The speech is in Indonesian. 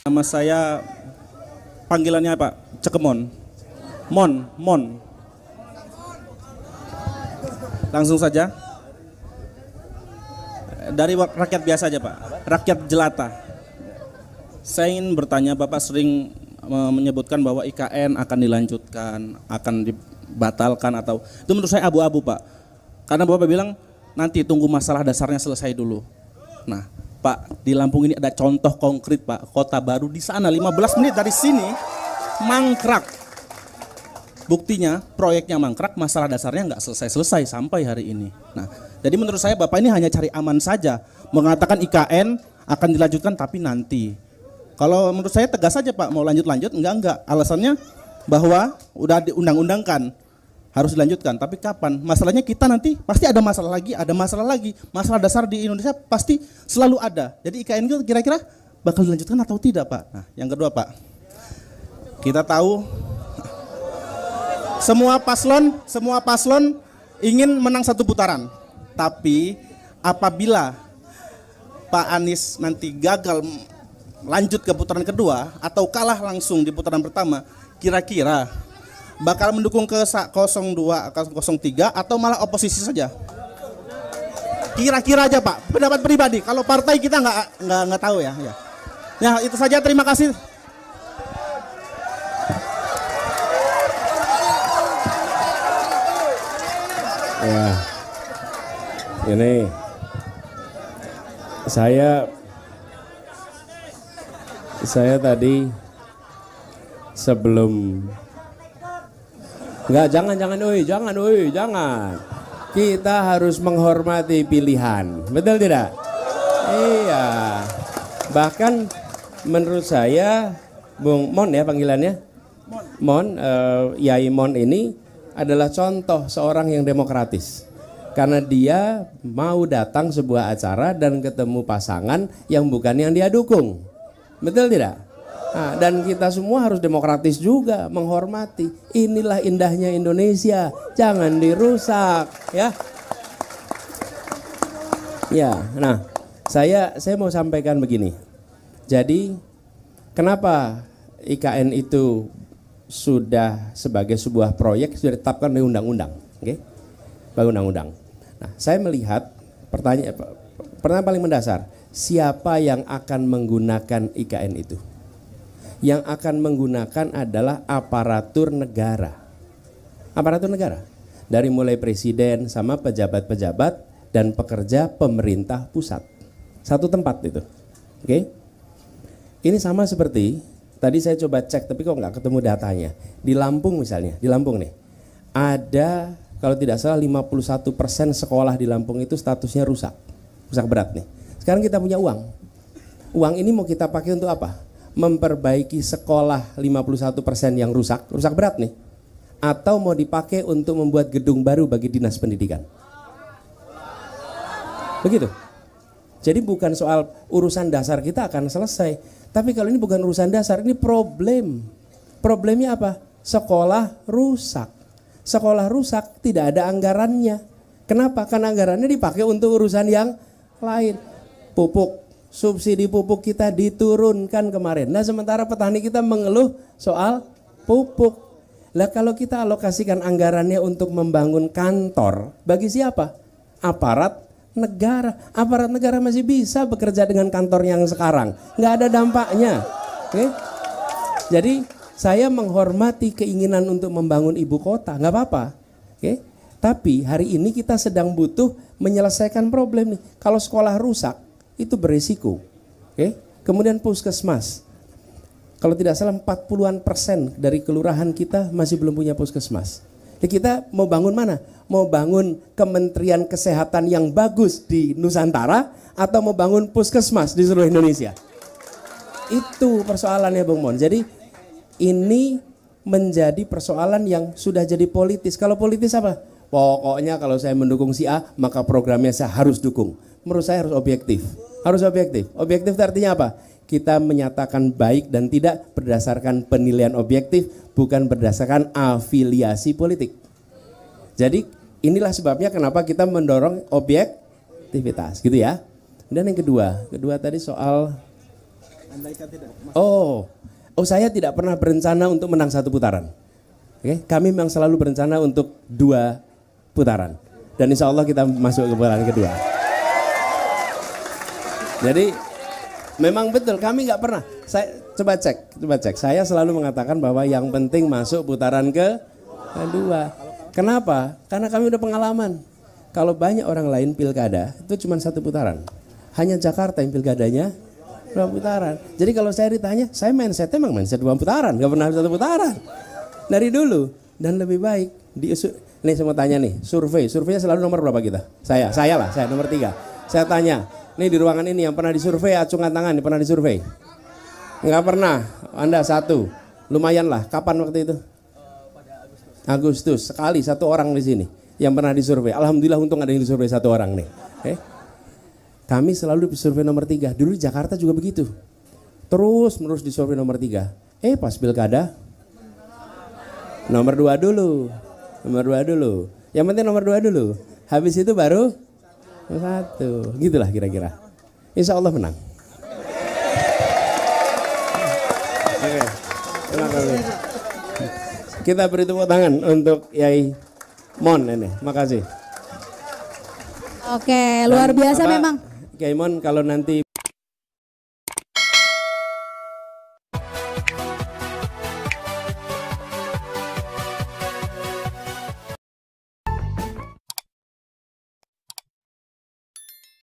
Nama saya panggilannya apa? Cekemon. Mon, Mon. Langsung saja. Dari rakyat biasa aja Pak. Rakyat jelata. Saya ingin bertanya, Bapak sering eh, menyebutkan bahwa IKN akan dilanjutkan, akan dibatalkan atau itu menurut saya abu-abu Pak. Karena Bapak bilang nanti tunggu masalah dasarnya selesai dulu. Nah, Pak, di Lampung ini ada contoh konkret Pak, kota baru di sana 15 menit dari sini mangkrak. Buktinya proyeknya mangkrak, masalah dasarnya nggak selesai-selesai sampai hari ini. Nah, jadi menurut saya Bapak ini hanya cari aman saja, mengatakan IKN akan dilanjutkan tapi nanti. Kalau menurut saya tegas saja Pak, mau lanjut-lanjut enggak enggak. Alasannya bahwa udah diundang-undangkan harus dilanjutkan. Tapi kapan? Masalahnya kita nanti pasti ada masalah lagi, ada masalah lagi. Masalah dasar di Indonesia pasti selalu ada. Jadi IKN itu kira-kira bakal dilanjutkan atau tidak, Pak? Nah, yang kedua, Pak. Kita tahu semua paslon, semua paslon ingin menang satu putaran. Tapi apabila Pak Anies nanti gagal lanjut ke putaran kedua atau kalah langsung di putaran pertama, kira-kira bakal mendukung ke sa- 02 atau 03 atau malah oposisi saja? Kira-kira aja Pak, pendapat pribadi. Kalau partai kita nggak nggak nggak tahu ya. Ya, ya itu saja. Terima kasih. Ya, ini saya saya tadi sebelum Enggak, jangan, jangan, oi, jangan, oi, jangan. Kita harus menghormati pilihan, betul tidak? Iya. Bahkan menurut saya, Bung Mon ya panggilannya, Mon, eh, Yai Mon ini adalah contoh seorang yang demokratis. Karena dia mau datang sebuah acara dan ketemu pasangan yang bukan yang dia dukung. Betul tidak? Nah, dan kita semua harus demokratis juga, menghormati. Inilah indahnya Indonesia, jangan dirusak, ya. Ya, nah, saya saya mau sampaikan begini. Jadi, kenapa IKN itu sudah sebagai sebuah proyek sudah ditetapkan di undang-undang, oke? Bagi undang-undang. Nah, saya melihat pertanyaan pertanyaan paling mendasar, siapa yang akan menggunakan IKN itu? Yang akan menggunakan adalah aparatur negara. Aparatur negara. Dari mulai presiden sama pejabat-pejabat dan pekerja pemerintah pusat. Satu tempat itu. Oke? Ini sama seperti tadi saya coba cek tapi kok nggak ketemu datanya. Di Lampung misalnya, di Lampung nih. Ada kalau tidak salah 51% sekolah di Lampung itu statusnya rusak. Rusak berat nih. Sekarang kita punya uang. Uang ini mau kita pakai untuk apa? Memperbaiki sekolah 51% yang rusak, rusak berat nih. Atau mau dipakai untuk membuat gedung baru bagi dinas pendidikan. Begitu. Jadi bukan soal urusan dasar kita akan selesai. Tapi kalau ini bukan urusan dasar, ini problem. Problemnya apa? Sekolah rusak. Sekolah rusak tidak ada anggarannya. Kenapa? Karena anggarannya dipakai untuk urusan yang lain. Pupuk, subsidi pupuk kita diturunkan kemarin. Nah sementara petani kita mengeluh soal pupuk. Lah kalau kita alokasikan anggarannya untuk membangun kantor, bagi siapa? Aparat negara. Aparat negara masih bisa bekerja dengan kantor yang sekarang. Nggak ada dampaknya. Oke? Jadi saya menghormati keinginan untuk membangun ibu kota, nggak apa-apa. Oke? Tapi hari ini kita sedang butuh menyelesaikan problem nih. Kalau sekolah rusak, itu berisiko. Oke? Kemudian puskesmas. Kalau tidak salah 40-an persen dari kelurahan kita masih belum punya puskesmas. Ya kita mau bangun mana? Mau bangun kementerian kesehatan yang bagus di Nusantara atau mau bangun puskesmas di seluruh Indonesia? Itu persoalannya Bung Mon. Jadi ini menjadi persoalan yang sudah jadi politis. Kalau politis apa? Pokoknya kalau saya mendukung si A, maka programnya saya harus dukung. Menurut saya harus objektif. Harus objektif. Objektif itu artinya apa? Kita menyatakan baik dan tidak berdasarkan penilaian objektif, bukan berdasarkan afiliasi politik. Jadi inilah sebabnya kenapa kita mendorong objektivitas, gitu ya. Dan yang kedua, kedua tadi soal Oh, oh saya tidak pernah berencana untuk menang satu putaran. Oke, kami memang selalu berencana untuk dua putaran. Dan insya Allah kita masuk ke putaran kedua. Jadi memang betul kami nggak pernah. Saya coba cek, coba cek. Saya selalu mengatakan bahwa yang penting masuk putaran ke kedua. Kenapa? Karena kami udah pengalaman. Kalau banyak orang lain pilkada itu cuma satu putaran. Hanya Jakarta yang pilkadanya dua putaran. Jadi kalau saya ditanya, saya mindset emang mindset dua putaran, nggak pernah satu putaran. Dari dulu dan lebih baik diusut. Nih saya tanya nih, survei, surveinya selalu nomor berapa kita? Saya, saya lah, saya nomor tiga. Saya tanya, nih di ruangan ini yang pernah disurvei, acungan tangan, pernah disurvei? Nggak pernah, Anda satu. Lumayan lah, kapan waktu itu? Agustus, sekali satu orang di sini yang pernah disurvei. Alhamdulillah untung ada yang disurvei satu orang nih. Eh? Kami selalu disurvei nomor tiga. Dulu Jakarta juga begitu. Terus menerus disurvei nomor tiga. Eh pas pilkada, nomor dua dulu. Nomor dua dulu. Yang penting nomor dua dulu. Habis itu baru satu. Gitulah kira-kira. Insya Allah menang. Oke. Kasih. Kita beri tepuk tangan untuk Yai Mon ini. Makasih. Oke, luar Dan biasa apa, memang. Kiai Mon kalau nanti